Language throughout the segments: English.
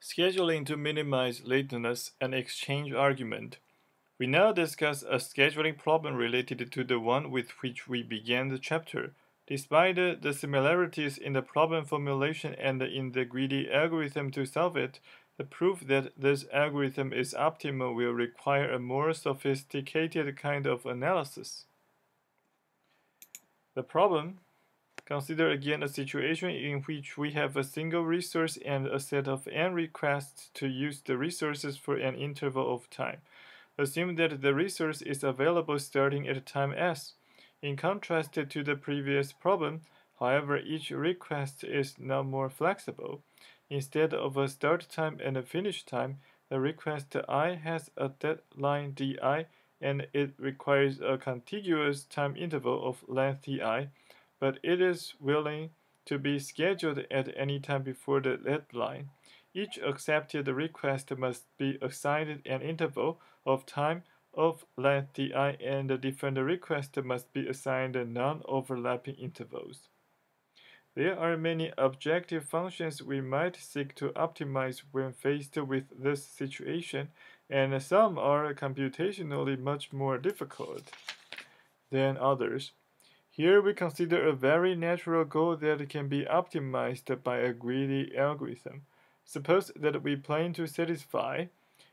Scheduling to minimize lateness and exchange argument. We now discuss a scheduling problem related to the one with which we began the chapter. Despite the similarities in the problem formulation and in the greedy algorithm to solve it, the proof that this algorithm is optimal will require a more sophisticated kind of analysis. The problem Consider again a situation in which we have a single resource and a set of n requests to use the resources for an interval of time. Assume that the resource is available starting at time s. In contrast to the previous problem, however, each request is now more flexible. Instead of a start time and a finish time, the request i has a deadline di and it requires a contiguous time interval of length ti but it is willing to be scheduled at any time before the deadline. Each accepted request must be assigned an interval of time of length di and the different request must be assigned non-overlapping intervals. There are many objective functions we might seek to optimize when faced with this situation, and some are computationally much more difficult than others. Here we consider a very natural goal that can be optimized by a greedy algorithm. Suppose that we plan to satisfy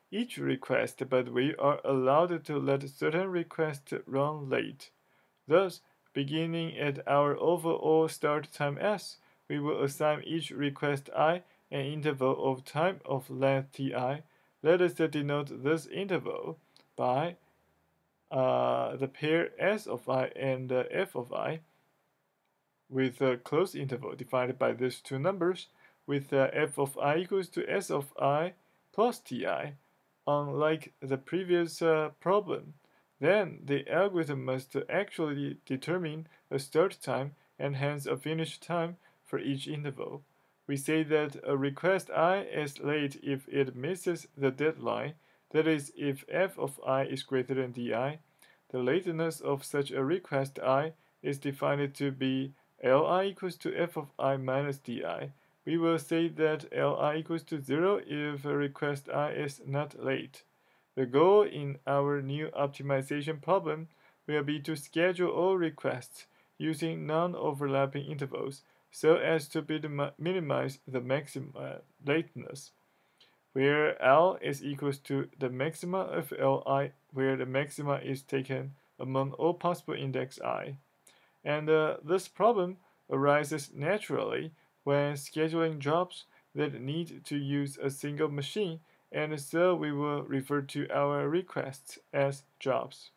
each request, but we are allowed to let certain requests run late. Thus, beginning at our overall start time s, we will assign each request i an interval of time of length ti. Let us denote this interval by uh, the pair S of i and uh, f of i with a closed interval divided by these two numbers with uh, f of i equals to s of i plus ti. Unlike the previous uh, problem, then the algorithm must actually determine a start time and hence a finish time for each interval. We say that a request i is late if it misses the deadline that is, if f of i is greater than di, the lateness of such a request i is defined to be li equals to f of i minus di. We will say that li equals to 0 if a request i is not late. The goal in our new optimization problem will be to schedule all requests using non-overlapping intervals so as to minimize the maximum uh, lateness where L is equals to the maximum of Li, where the maxima is taken among all possible index i. And uh, this problem arises naturally when scheduling jobs that need to use a single machine, and so we will refer to our requests as jobs.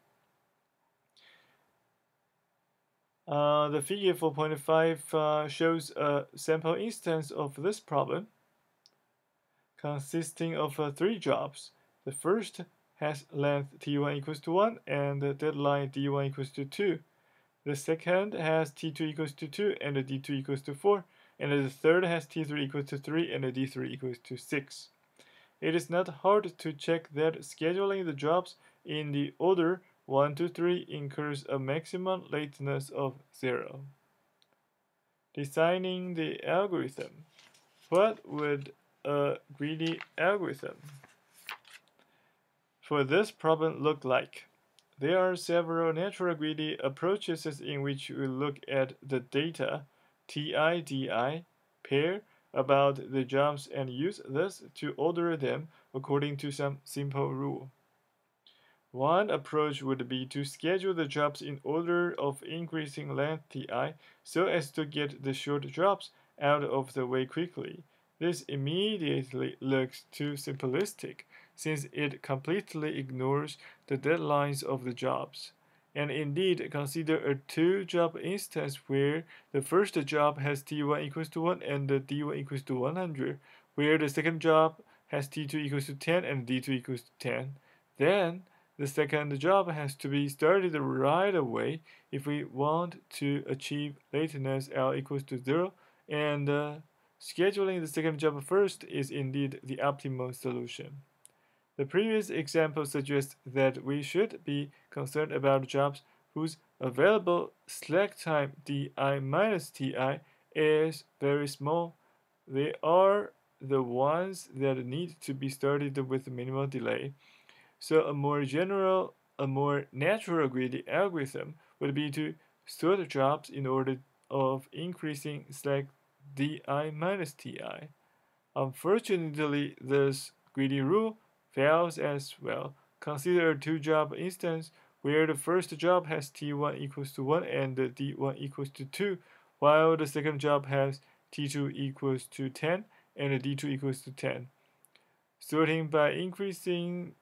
Uh, the figure 4.5 uh, shows a sample instance of this problem consisting of uh, three jobs. The first has length t1 equals to 1 and the deadline d1 equals to 2. The second has t2 equals to 2 and the d2 equals to 4. And the third has t3 equals to 3 and the d3 equals to 6. It is not hard to check that scheduling the jobs in the order 1 to 3 incurs a maximum lateness of 0. Designing the algorithm. What would a greedy algorithm. For this problem look like? There are several natural greedy approaches in which we look at the data TIDI pair about the jobs and use this to order them according to some simple rule. One approach would be to schedule the jobs in order of increasing length ti so as to get the short jobs out of the way quickly. This immediately looks too simplistic, since it completely ignores the deadlines of the jobs. And indeed, consider a two-job instance where the first job has T1 equals to 1 and the D1 equals to 100, where the second job has T2 equals to 10 and D2 equals to 10. Then, the second job has to be started right away if we want to achieve lateness L equals to 0 and uh, Scheduling the second job first is indeed the optimal solution. The previous example suggests that we should be concerned about jobs whose available slack time di minus ti is very small. They are the ones that need to be started with minimal delay. So a more general, a more natural greedy algorithm would be to sort jobs in order of increasing slack di minus ti. Unfortunately, this greedy rule fails as well. Consider a two-job instance where the first job has t1 equals to 1 and d1 equals to 2, while the second job has t2 equals to 10 and d2 equals to 10. Sorting by increasing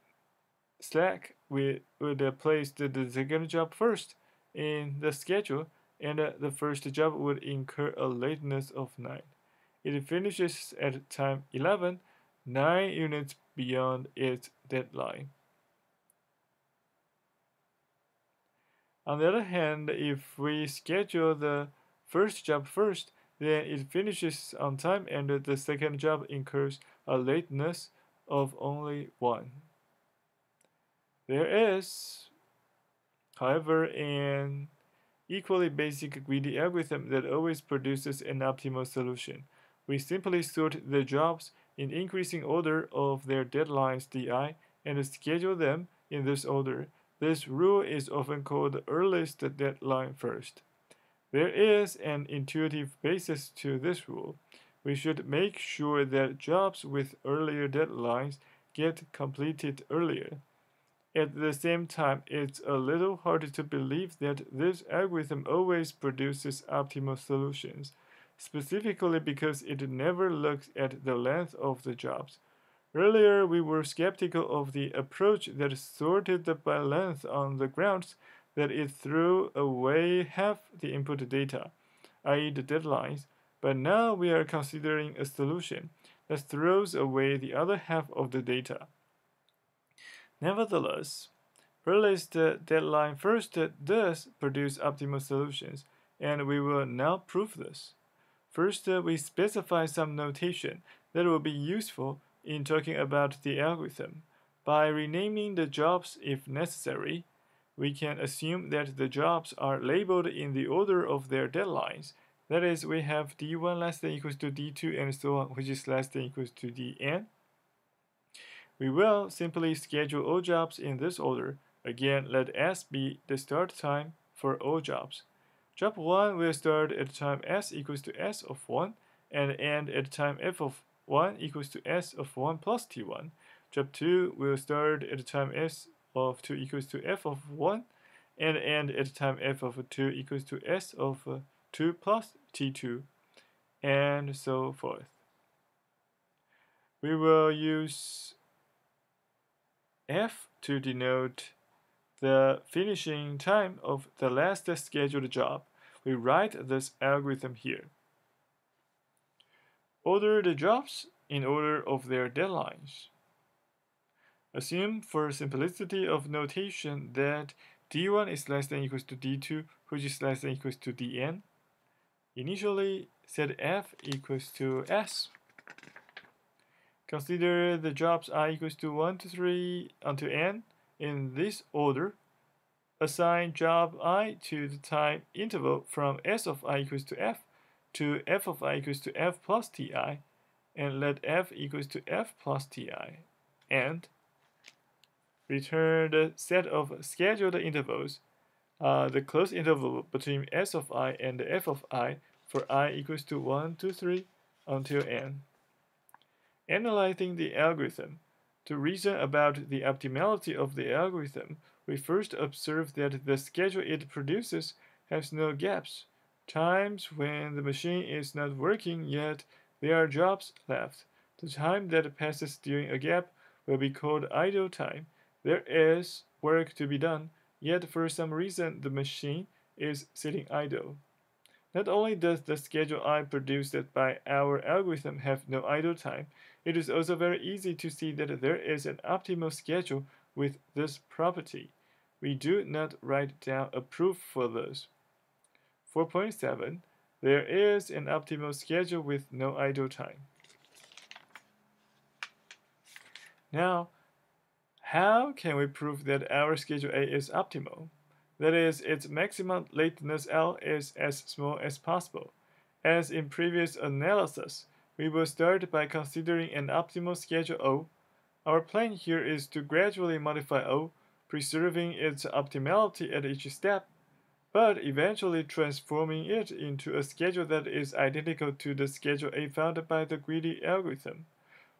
slack we would place the, the second job first in the schedule and the first job would incur a lateness of 9. It finishes at time 11, 9 units beyond its deadline. On the other hand, if we schedule the first job first, then it finishes on time and the second job incurs a lateness of only 1. There is, however, an equally basic greedy algorithm that always produces an optimal solution. We simply sort the jobs in increasing order of their deadlines di and schedule them in this order. This rule is often called earliest deadline first. There is an intuitive basis to this rule. We should make sure that jobs with earlier deadlines get completed earlier. At the same time, it's a little hard to believe that this algorithm always produces optimal solutions, specifically because it never looks at the length of the jobs. Earlier, we were skeptical of the approach that sorted by length on the grounds that it threw away half the input data, i.e., the deadlines, but now we are considering a solution that throws away the other half of the data. Nevertheless, earliest deadline first does produce optimal solutions, and we will now prove this. First, uh, we specify some notation that will be useful in talking about the algorithm. By renaming the jobs if necessary, we can assume that the jobs are labeled in the order of their deadlines. That is, we have d1 less than equals to d2 and so on, which is less than equals to dn. We will simply schedule all jobs in this order. Again, let S be the start time for all jobs. Job 1 will start at time S equals to S of 1 and end at time F of 1 equals to S of 1 plus T1. Job 2 will start at time S of 2 equals to F of 1 and end at time F of 2 equals to S of 2 plus T2 and so forth. We will use F to denote the finishing time of the last scheduled job. We write this algorithm here. Order the jobs in order of their deadlines. Assume for simplicity of notation that d1 is less than equals to d2, which is less than equals to dn. Initially, set f equals to s. Consider the jobs i equals to 1 to 3 until n in this order. Assign job i to the time interval from s of i equals to f to f of i equals to f plus ti and let f equals to f plus ti and return the set of scheduled intervals, uh, the closed interval between s of i and f of i for i equals to 1 to 3 until n. Analyzing the algorithm. To reason about the optimality of the algorithm, we first observe that the schedule it produces has no gaps. Times when the machine is not working yet there are jobs left. The time that passes during a gap will be called idle time. There is work to be done, yet for some reason the machine is sitting idle. Not only does the schedule I produced by our algorithm have no idle time, it is also very easy to see that there is an optimal schedule with this property. We do not write down a proof for this. 4.7 There is an optimal schedule with no idle time. Now, how can we prove that our schedule A is optimal? That is, its maximum lateness L is as small as possible. As in previous analysis, We will start by considering an optimal schedule O. Our plan here is to gradually modify O, preserving its optimality at each step, but eventually transforming it into a schedule that is identical to the schedule A found by the greedy algorithm.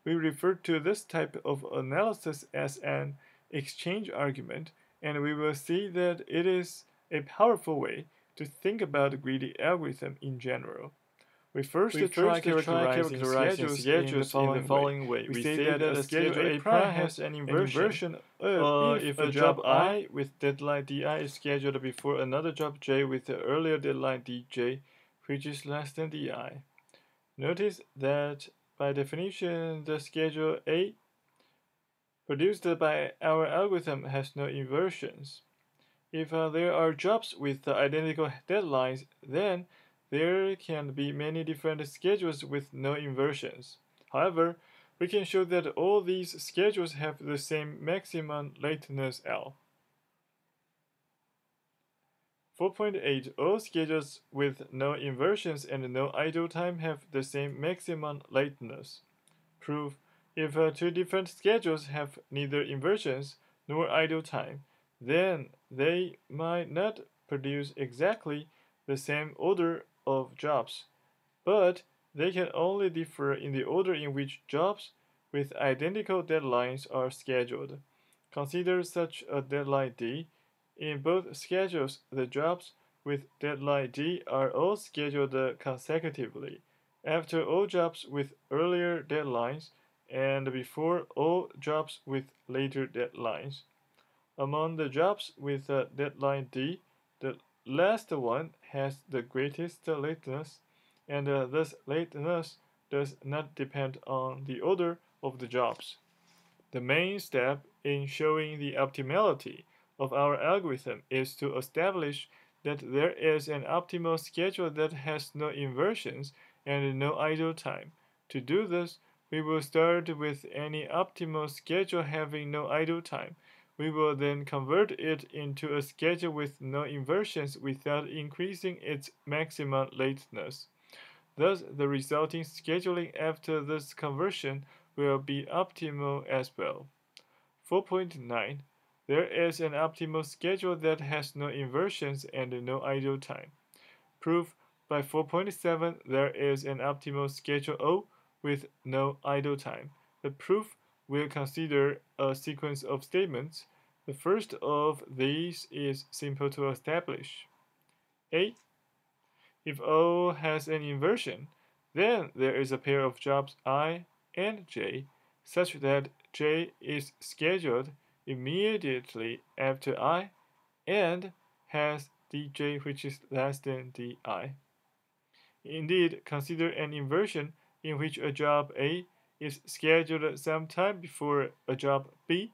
We refer to this type of analysis as an exchange argument, and we will see that it is a powerful way to think about the greedy algorithm in general. We first, We try characterizing schedules, schedules in the following, way. We We, say say that that a schedule A prime has an inversion, uh, if if a job job I with deadline di is scheduled before another job j with the earlier deadline dj, which is less than di. Notice that by definition, the schedule A produced by our algorithm has no inversions. If uh, there are jobs with uh, identical deadlines, then there can be many different schedules with no inversions. However, we can show that all these schedules have the same maximum lateness L. 4.8 All schedules with no inversions and no idle time have the same maximum lateness. Proof If uh, two different schedules have neither inversions nor idle time, then they might not produce exactly the same order of jobs, but they can only differ in the order in which jobs with identical deadlines are scheduled. Consider such a deadline D. In both schedules, the jobs with deadline D are all scheduled consecutively, after all jobs with earlier deadlines and before all jobs with later deadlines. Among the jobs with a deadline D, last one has the greatest lateness, and uh, this lateness does not depend on the order of the jobs. The main step in showing the optimality of our algorithm is to establish that there is an optimal schedule that has no inversions and no idle time. To do this, we will start with any optimal schedule having no idle time. We will then convert it into a schedule with no inversions without increasing its maximum lateness. Thus, the resulting scheduling after this conversion will be optimal as well. 4.9 There is an optimal schedule that has no inversions and no idle time. Proof by 4.7 there is an optimal schedule O with no idle time. The proof will consider a sequence of statements. The first of these is simple to establish. A. If O has an inversion, then there is a pair of jobs I and J such that J is scheduled immediately after I and has dj which is less than di. Indeed, consider an inversion in which a job A is scheduled sometime before a job B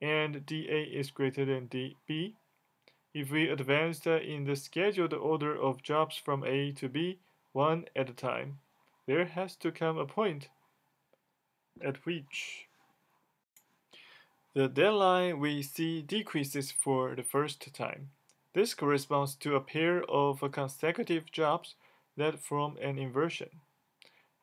and dA is greater than dB. If we advanced in the scheduled order of jobs from A to B one at a time, there has to come a point at which the deadline we see decreases for the first time. This corresponds to a pair of consecutive jobs that form an inversion.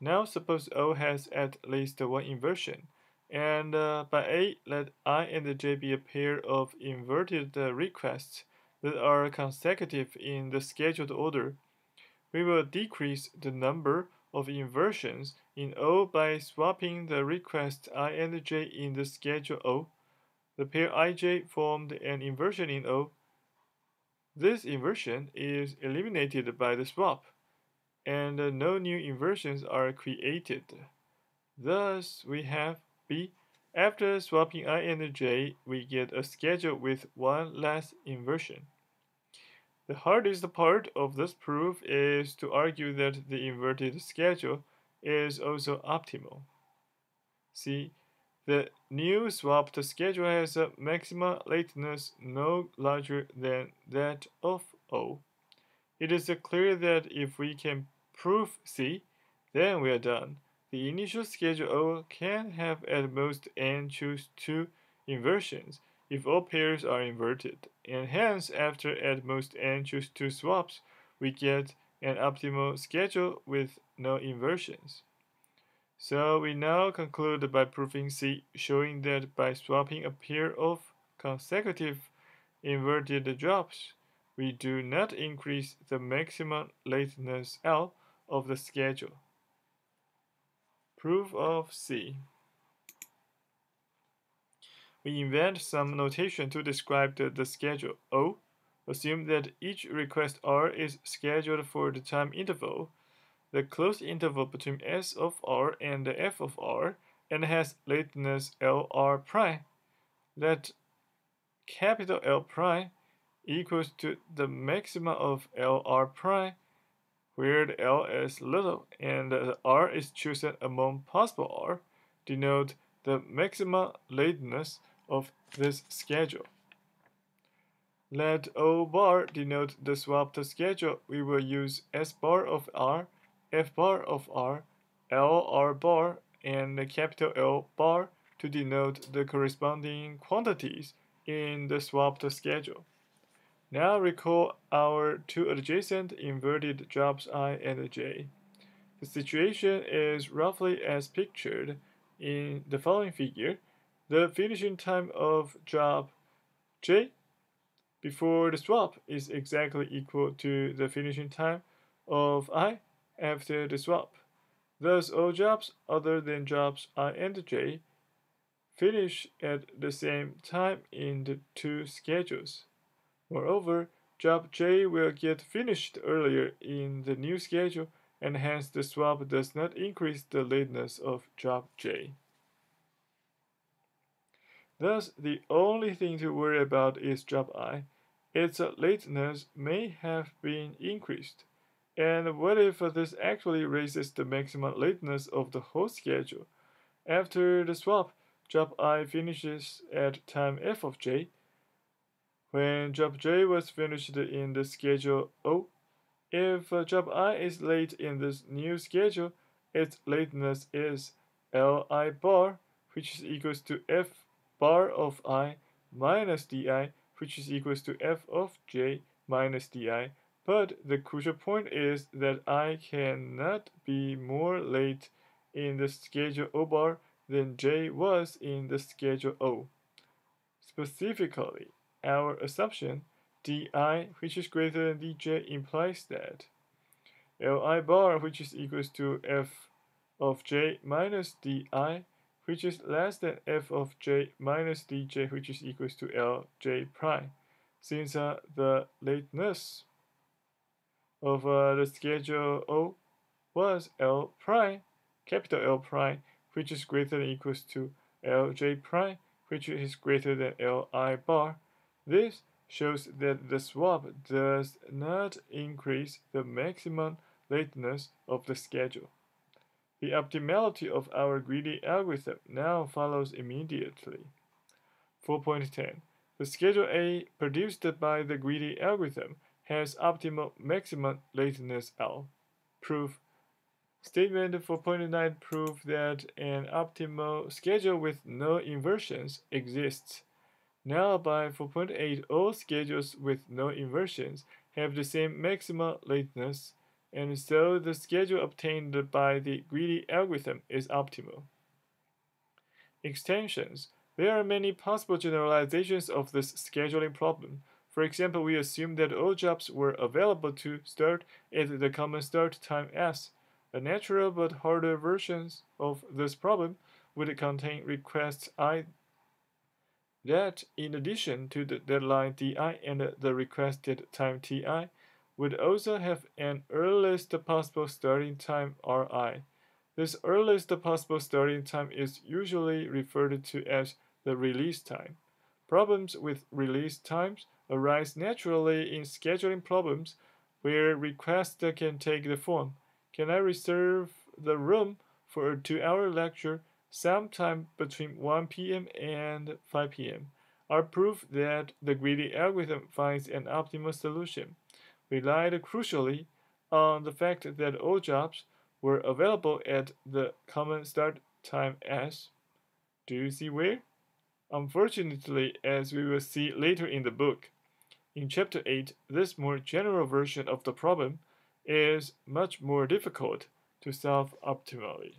Now suppose O has at least one inversion, and uh, by A let I and J be a pair of inverted uh, requests that are consecutive in the scheduled order. We will decrease the number of inversions in O by swapping the request I and J in the schedule O. The pair ij formed an inversion in O. This inversion is eliminated by the swap, and no new inversions are created. Thus, we have B. After swapping I and J, we get a schedule with one less inversion. The hardest part of this proof is to argue that the inverted schedule is also optimal. See, the new swapped schedule has a maximum lateness no larger than that of O. It is clear that if we can prove C, then we are done. The initial schedule O can have at most n choose two inversions if all pairs are inverted, and hence after at most n choose two swaps, we get an optimal schedule with no inversions. So we now conclude by proving C, showing that by swapping a pair of consecutive inverted drops, we do not increase the maximum lateness L of the schedule. Proof of C. We invent some notation to describe the, the schedule O. Assume that each request R is scheduled for the time interval, the closed interval between S of R and F of R, and has lateness LR prime. Let capital L prime equals to the maximum of LR prime, where the L is little and the R is chosen among possible R, denote the maximum lateness of this schedule. Let O bar denote the swapped schedule. We will use S bar of R, F bar of R, L R bar, and capital L bar to denote the corresponding quantities in the swapped schedule. Now recall our two adjacent inverted jobs i and j. The situation is roughly as pictured in the following figure. The finishing time of job j before the swap is exactly equal to the finishing time of i after the swap. Thus, all jobs other than jobs i and j finish at the same time in the two schedules. Moreover, job J will get finished earlier in the new schedule and hence the swap does not increase the lateness of job J. Thus, the only thing to worry about is job I. Its lateness may have been increased. And what if this actually raises the maximum lateness of the whole schedule? After the swap, job I finishes at time f of j, when job J was finished in the schedule O, if uh, job I is late in this new schedule, its lateness is Li bar, which is equals to F bar of I minus Di, which is equals to F of J minus Di. But the crucial point is that I cannot be more late in the schedule O bar than J was in the schedule O. Specifically, our assumption di which is greater than dj implies that. li bar which is equals to f of j minus di which is less than f of j minus dj which is equals to lj prime. Since uh, the lateness of uh, the schedule O was L prime, capital L prime, which is greater than equals to Lj prime, which is greater than Li bar, this shows that the swap does not increase the maximum lateness of the schedule. The optimality of our greedy algorithm now follows immediately. 4.10 The schedule A produced by the greedy algorithm has optimal maximum lateness L. Proof Statement 4.9 prove that an optimal schedule with no inversions exists. Now by 4.8, all schedules with no inversions have the same maximum lateness, and so the schedule obtained by the greedy algorithm is optimal. Extensions. There are many possible generalizations of this scheduling problem. For example, we assume that all jobs were available to start at the common start time s. A natural but harder version of this problem would contain requests i that, in addition to the deadline ti and the requested time ti, would also have an earliest possible starting time ri. This earliest possible starting time is usually referred to as the release time. Problems with release times arise naturally in scheduling problems where requests can take the form Can I reserve the room for a two hour lecture sometime between 1 p.m. and 5 p.m. are proof that the greedy algorithm finds an optimal solution, relied crucially on the fact that all jobs were available at the common start time s. Do you see where? Unfortunately, as we will see later in the book, in chapter 8, this more general version of the problem is much more difficult to solve optimally.